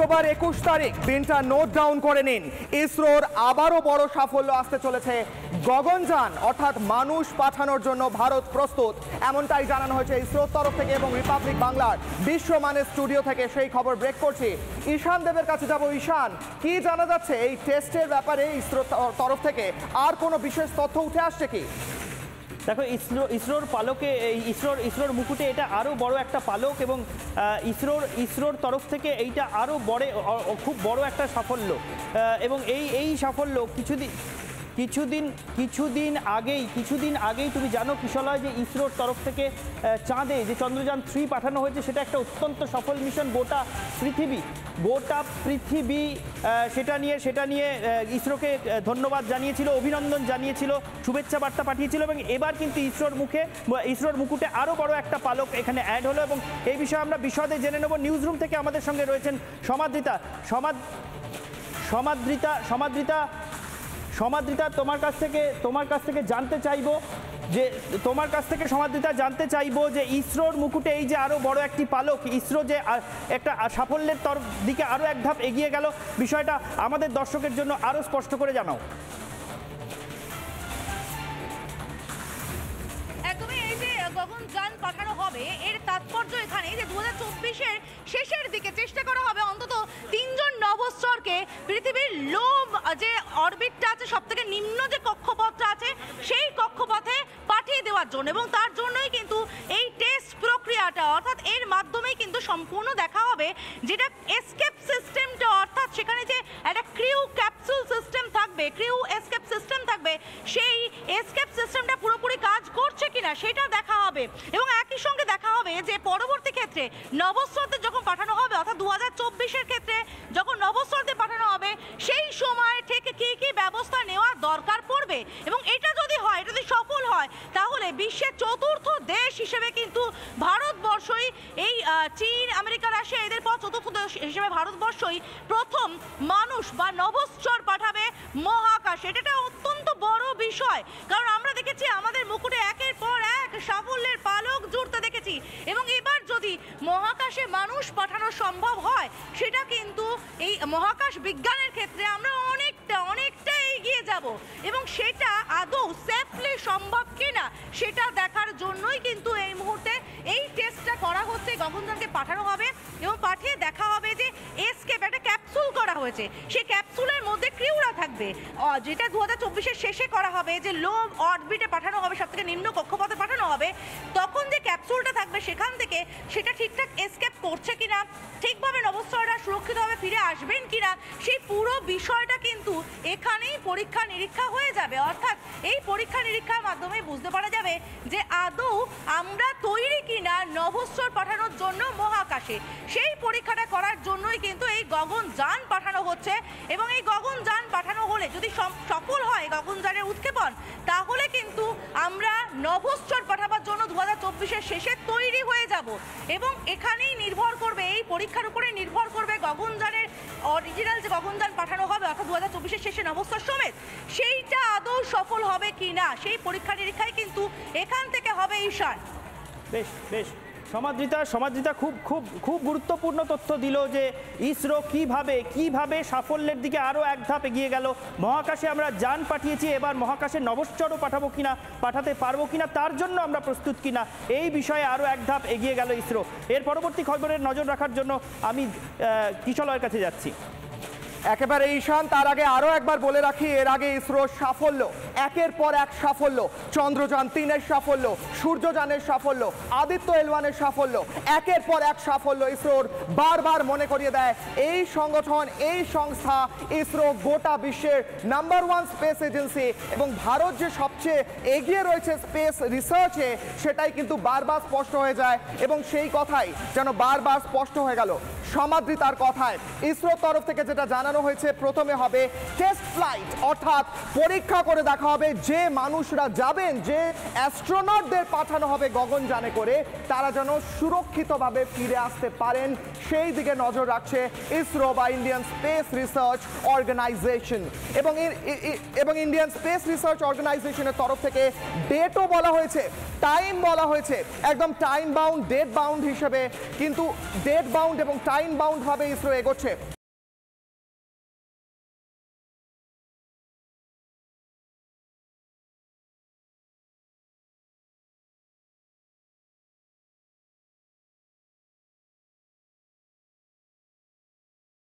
October একুশ তারিখ। দিনটা নোট ডাউন করে নিন। ইসরোর আবারও বড় সাফল্য আসতে চলেছে গগনযান, অর্থাৎ মানুষ পাঠানোর জন্য ভারত প্রস্তুত। এমনটাই জানানো হয়েছে ইসরোর তরফ থেকে এবং রিপাবলিক বাংলার বিশ্বমানের স্টুডিও থেকে। সেই খবর ব্রেক করছি। ঈশান দেবের কাছে যাব। ঈশান, কি জানা যাচ্ছে এই টেস্টের ব্যাপারে ইসরোর তরফ থেকে? আর কোনো বিশেষ তথ্য উঠে আসছে কি? দেখো, ইসরো, ইসরোর পালকে, এই ইসরোর ইসরোর মুকুটে এটা আরও বড় একটা পালক এবং ইসরোর ইসরোর তরফ থেকে এইটা আরও বড় খুব বড় একটা সাফল্য। এবং এই এই সাফল্য কিছুদিন কিছুদিন কিছুদিন আগেই কিছুদিন আগেই তুমি জানো কিশলয় যে ইসরোর তরফ থেকে চাঁদে যে চন্দ্রযান থ্রি পাঠানো হয়েছে সেটা একটা অত্যন্ত সফল মিশন গোটা পৃথিবী গোটা পৃথিবী সেটা নিয়ে সেটা নিয়ে ইসরোকে ধন্যবাদ জানিয়েছিল, অভিনন্দন জানিয়েছিল, শুভেচ্ছা বার্তা পাঠিয়েছিল এবং এবার কিন্তু ইসরোর মুখে ইসরোর মুকুটে আরও বড় একটা পালক এখানে অ্যাড হলো এবং এই বিষয়ে আমরা বিশদে জেনে নেব। নিউজ রুম থেকে আমাদের সঙ্গে রয়েছেন সমাদৃতা, সমাদ, সমাদৃতা সমাদৃতা সমাদৃতা তোমার কাছ থেকে, তোমার কাছ থেকে জানতে চাইব যে, তোমার কাছ থেকে সমাদৃতা জানতে চাইব যে ইসরোর মুকুটে এই যে আরও বড় একটি পালক, ইসরো যে একটা সাফল্যের তরফ দিকে আরও এক ধাপ এগিয়ে গেল। বিষয়টা আমাদের দর্শকের জন্য আরও স্পষ্ট করে জানাও। গগনযান পাঠানো হবে, এর তাৎপর্য এখানে যে দু হাজার চব্বিশের শেষের দিকে চেষ্টা করা নভশ্চরকে পৃথিবীর লো যে অরবিটটা আছে সব থেকে নিম্ন যে কক্ষপথটা আছে, সেই কক্ষপথে পাঠিয়ে দেওয়ার জন্য। এবং তার জন্যই কিন্তু এই টেস্ট প্রক্রিয়াটা, অর্থাৎ এর মাধ্যমেই কিন্তু সম্পূর্ণ দেখা হবে যেটা এসকেপ সিস্টেমটা অর্থাৎ সেখানে যে একটা ক্রিউ ক্যাপসুল সিস্টেম থাকবে ক্রিউ এসকেপ সিস্টেম থাকবে, সেই এসকেপ সিস্টেমটা পুরোপুরি কাজ করছে কিনা, সেটা দেখা হবে। এবং একই সঙ্গে দেখা হবে যে পরবর্তী ক্ষেত্রে নবস্রদের যখন পাঠানো হবে, অর্থাৎ দু হাজার চব্বিশের ক্ষেত্রে যখন নবস্রদের পাঠানো হবে, সেই সময় ঠিক কী কী ব্যবস্থা নেওয়ার দরকার পড়বে? এবং এটা যদি হয়, এটা যদি সফল হয়, তাহলে বিশ্বের চতুর্থ দেশ হিসেবে কিন্তু ভারতবর্ষই এই চীন, আমেরিকা, রাশিয়া, এদের পর চতুর্থ দেশ হিসেবে ভারতবর্ষই প্রথম মানুষ বা নভশ্চর পাঠাবে মহাকাশ। এটা একটা অত্যন্ত বড় বিষয়, কারণ আমরা দেখেছি আমাদের মুকুটে একের পর এক সাফল্যের পালক জুড়তে দেখেছি এবং এবার যদি মহাকাশে মানুষ পাঠানো সম্ভব হয়, সেটা কিন্তু এই মহাকাশ বিজ্ঞানের ক্ষেত্রে আমরা অনেকটা অনেকটা এগিয়ে যাব। এবং সেটা আদৌ সেফলি সম্ভব কিনা, সেটা দেখার জন্যই কিন্তু এই মুহূর্তে এই টেস্টটা করা হচ্ছে, গগনযানকে পাঠানো হবে এবং পাঠিয়ে দেখা হবে যে এসকেপ একটা ক্যাপসুল করা হয়েছে। সেই ক্যাপসুলের মধ্যে ক্রিউরা থাকবে। যেটা দু হাজার শেষে করা হবে, যে লো অরবিটে পাঠানো হবে সব থেকে নিম্ন কক্ষপথে পাঠানো হবে, তখন যে ক্যাপসুলটা থাকবে সেখান থেকে সেটা ঠিকঠাক এসকেপ করছে কিনা, ঠিকভাবে নবস্তররা সুরক্ষিতভাবে ফিরে আসবেন কিনা, সেই পুরো বিষয়টা কিন্তু এখানেই পরীক্ষা নিরীক্ষা হয়ে যাবে। অর্থাৎ এই পরীক্ষা নিরীক্ষার মাধ্যমে বুঝতে পারা যাবে যে আদৌ আমরা তৈরি কিনা নভশ্চর পাঠানোর জন্য মহাকাশে। সেই পরীক্ষাটা করার জন্যই কিন্তু এই গগন যান পাঠানো হচ্ছে এবং এই গগনযান পাঠানো হলে যদি সফল হয় গগনযানের উৎক্ষেপণ, তাহলে কিন্তু আমরা নভশ্চর পাঠাবার জন্য দু হাজার চব্বিশের শেষে তৈরি হয়ে যাব। এবং এখানেই নির্ভর করবে, এই পরীক্ষার উপরে নির্ভর করবে গগনযানের অরিজিনাল যে গগনযান পাঠানো হবে, অর্থাৎ দু হাজার চব্বিশের শেষে নভশ্চর সমেত, সেইটা আদৌ সফল হবে কি না সেই পরীক্ষা নিরীক্ষায় কিন্তু এখান থেকে হবে ঈশান। বেশ বেশ। সমাদৃতা সমাদৃতা খুব খুব খুব গুরুত্বপূর্ণ তথ্য দিল যে ইসরো কীভাবে কীভাবে সাফল্যের দিকে আরও এক ধাপ এগিয়ে গেল। মহাকাশে আমরা যান পাঠিয়েছি, এবার মহাকাশে নভশ্চরও পাঠাবো কিনা, পাঠাতে পারব কিনা, তার জন্য আমরা প্রস্তুত কিনা, এই বিষয়ে আরও এক ধাপ এগিয়ে গেল ইসরো। এর পরবর্তী খবরের নজর রাখার জন্য আমি কিশলয়ের কাছে যাচ্ছি। একেবারে ঈশান, তার আগে আরও একবার বলে রাখি, এর আগে ইসরোর সাফল্য, একের পর এক সাফল্য, চন্দ্রযান তিনের সাফল্য, সূর্যযানের সাফল্য, আদিত্য এলওয়ানের সাফল্য, একের পর এক সাফল্য ইসরোর বারবার মনে করিয়ে দেয়। এই সংগঠন, এই সংস্থা ইসরো গোটা বিশ্বের নাম্বার ওয়ান স্পেস এজেন্সি এবং ভারত যে সবচেয়ে এগিয়ে রয়েছে স্পেস রিসার্চে, সেটাই কিন্তু বারবার স্পষ্ট হয়ে যায় এবং সেই কথাই যেন বারবার স্পষ্ট হয়ে গেল। সমাদৃতার কথায়। ইসরোর তরফ থেকে যেটা জানানো হয়েছে, প্রথমে হবে টেস্ট ফ্লাইট অর্থাৎ পরীক্ষা করে দেখা হবে যে মানুষরা যাবেন, যে অ্যাস্ট্রোনটদের পাঠানো হবে গগনযানে করে, তারা যেন সুরক্ষিতভাবে ফিরে আসতে পারেন। সেই দিকে নজর রাখছে ইসরো বা ইন্ডিয়ান স্পেস রিসার্চ অর্গানাইজেশন এবং এবং ইন্ডিয়ান স্পেস রিসার্চ অর্গানাইজেশনের তরফ থেকে ডেটও বলা হয়েছে টাইম বলা হয়েছে, একদম টাইম বাউন্ড ডেট বাউন্ড হিসেবে। কিন্তু ডেট বাউন্ড এবং টাইম বাউন্ড ভাবে ইসরো এগোচ্ছে।